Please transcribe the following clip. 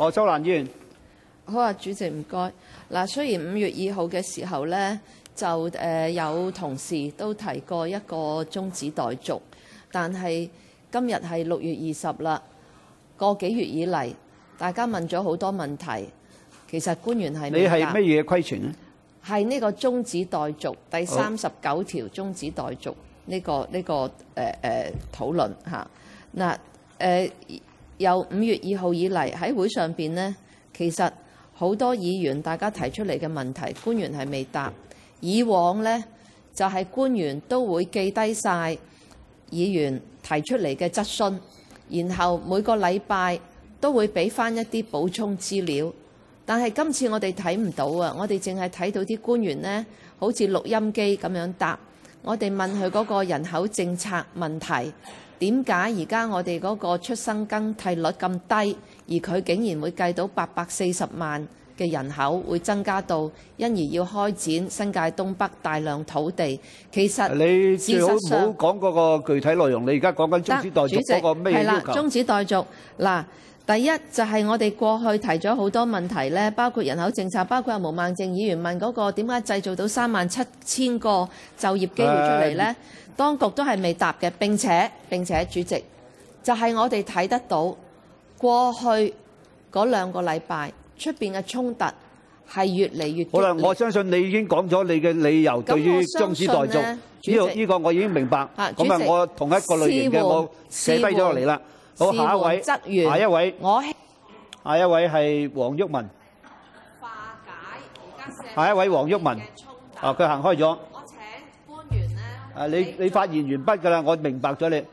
何秋蘭議員，好啊，主席唔該。嗱，雖然五月二號嘅時候呢，就誒、呃、有同事都提過一個中止待續，但係今日係六月二十啦，個幾月以嚟，大家問咗好多問題，其實官員係你係乜嘢規程咧？係呢個中止待續第三十九條中止待續呢、個呢、個誒誒、呃、討論嚇嗱誒由五月二號以嚟喺會上邊呢，其實好多議員大家提出嚟嘅問題，官員係未答。以往呢，就係、官員都會記低晒議員提出嚟嘅質詢，然後每個禮拜都會俾翻一啲補充資料。但係今次我哋睇唔到啊！我哋淨係睇到啲官員呢，好似錄音機咁樣答。我哋問佢嗰個人口政策問題，點解而家我哋嗰個出生更替率咁低，而佢竟然會計到八百四十萬嘅人口會增加到，因而要開展新界東北大量土地。其實你最好唔好講嗰個具體內容。你而家講緊中止代續嗰個咩係啦要，求？中止代續嗱。第一就係、我哋過去提咗好多問題咧，包括人口政策，包括阿毛孟靜議員問嗰個點解製造到三萬七千個就業機會出嚟呢？當局都係未答嘅。並且並且主席就係、我哋睇得到過去嗰兩個禮拜出邊嘅衝突係越嚟越激好啦，烈我相信你已經講咗你嘅理由對於中止待續。呢個呢個我已經明白。啊咁啊我同一個類型嘅事我緩寫低咗落嚟啦。好，下一位，下一位，我希下一位係黃毓民。化解下一位黃毓民嘅衝突啊，佢行開咗。我請官員咧啊，你你發言完畢㗎啦，我明白咗你。